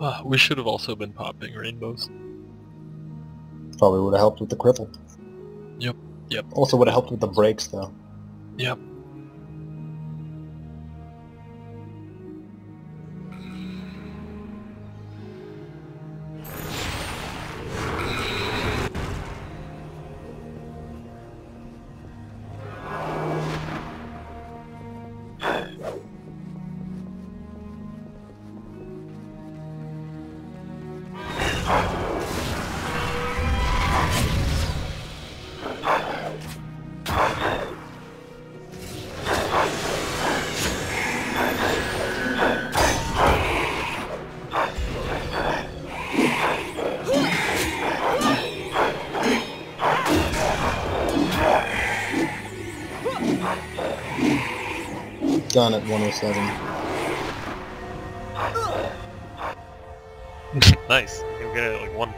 Ah, we should have also been popping rainbows. Probably would have helped with the cripple. Yep, yep. Also would have helped with the brakes, though. Yep. Done at 107. nice. You get it at like one